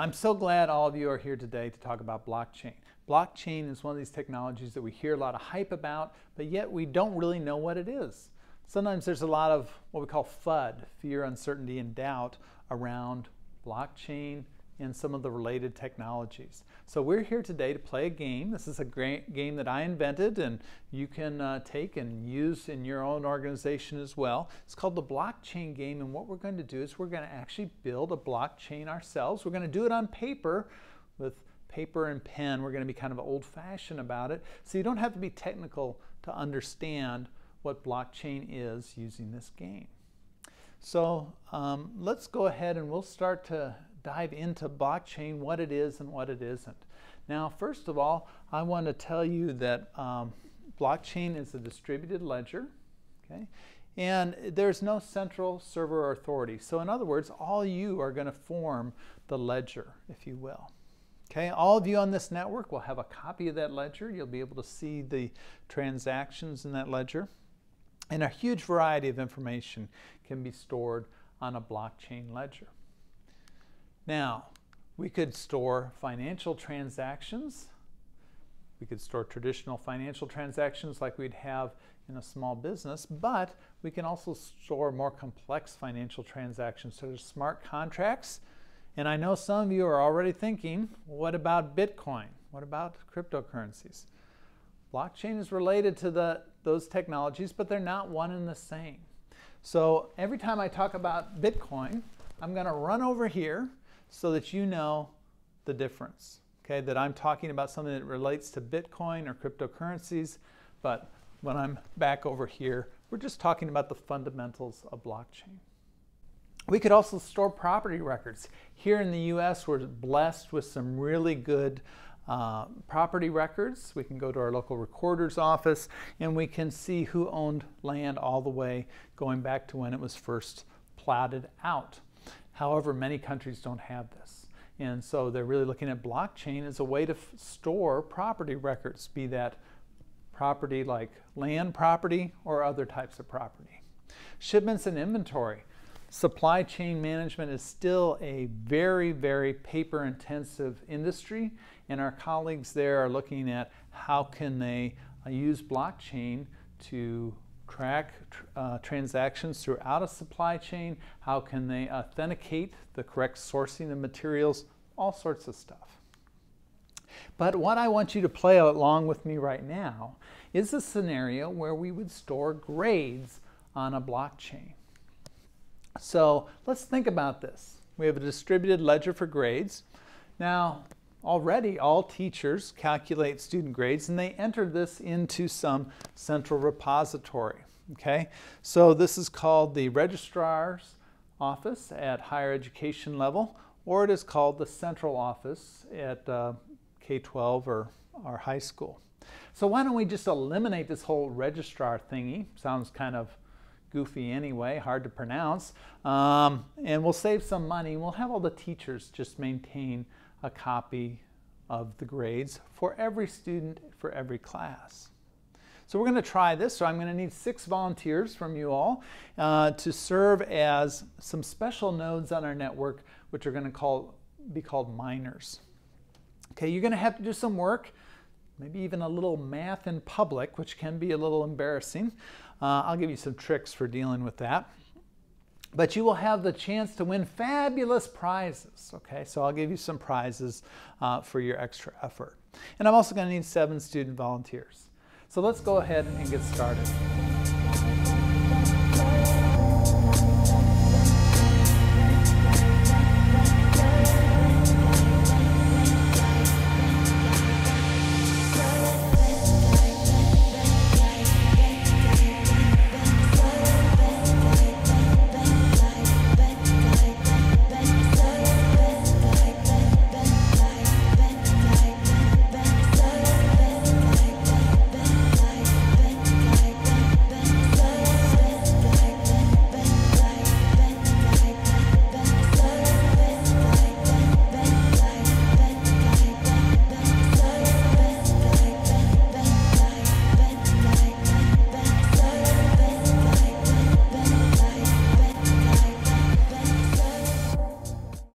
I'm so glad all of you are here today to talk about blockchain. Blockchain is one of these technologies that we hear a lot of hype about, but yet we don't really know what it is. Sometimes there's a lot of what we call FUD, fear, uncertainty, and doubt around blockchain and some of the related technologies. So we're here today to play a game. This is a great game that I invented and you can uh, take and use in your own organization as well. It's called the blockchain game and what we're going to do is we're going to actually build a blockchain ourselves. We're going to do it on paper with paper and pen. We're going to be kind of old fashioned about it. So you don't have to be technical to understand what blockchain is using this game. So um, let's go ahead and we'll start to dive into blockchain, what it is and what it isn't. Now, first of all, I want to tell you that um, blockchain is a distributed ledger, okay? And there's no central server authority. So in other words, all you are going to form the ledger, if you will. Okay, all of you on this network will have a copy of that ledger. You'll be able to see the transactions in that ledger. And a huge variety of information can be stored on a blockchain ledger. Now, we could store financial transactions. We could store traditional financial transactions like we'd have in a small business, but we can also store more complex financial transactions, such as smart contracts. And I know some of you are already thinking, what about Bitcoin? What about cryptocurrencies? Blockchain is related to the, those technologies, but they're not one and the same. So every time I talk about Bitcoin, I'm going to run over here so that you know the difference. Okay, that I'm talking about something that relates to Bitcoin or cryptocurrencies, but when I'm back over here, we're just talking about the fundamentals of blockchain. We could also store property records. Here in the US, we're blessed with some really good uh, property records. We can go to our local recorder's office and we can see who owned land all the way going back to when it was first platted out. However, many countries don't have this. And so they're really looking at blockchain as a way to store property records, be that property like land property or other types of property. Shipments and inventory. Supply chain management is still a very, very paper intensive industry and our colleagues there are looking at how can they uh, use blockchain to track uh, transactions throughout a supply chain? How can they authenticate the correct sourcing of materials? All sorts of stuff. But what I want you to play along with me right now is a scenario where we would store grades on a blockchain. So let's think about this. We have a distributed ledger for grades. Now, already all teachers calculate student grades and they enter this into some central repository. Okay, so this is called the registrar's office at higher education level, or it is called the central office at uh, K-12 or, or high school. So why don't we just eliminate this whole registrar thingy? Sounds kind of goofy anyway, hard to pronounce. Um, and we'll save some money. We'll have all the teachers just maintain a copy of the grades for every student for every class. So we're going to try this. So I'm going to need six volunteers from you all uh, to serve as some special nodes on our network, which are going to call, be called miners. Okay, you're going to have to do some work, maybe even a little math in public, which can be a little embarrassing. Uh, I'll give you some tricks for dealing with that but you will have the chance to win fabulous prizes. Okay, so I'll give you some prizes uh, for your extra effort. And I'm also going to need seven student volunteers. So let's go ahead and get started.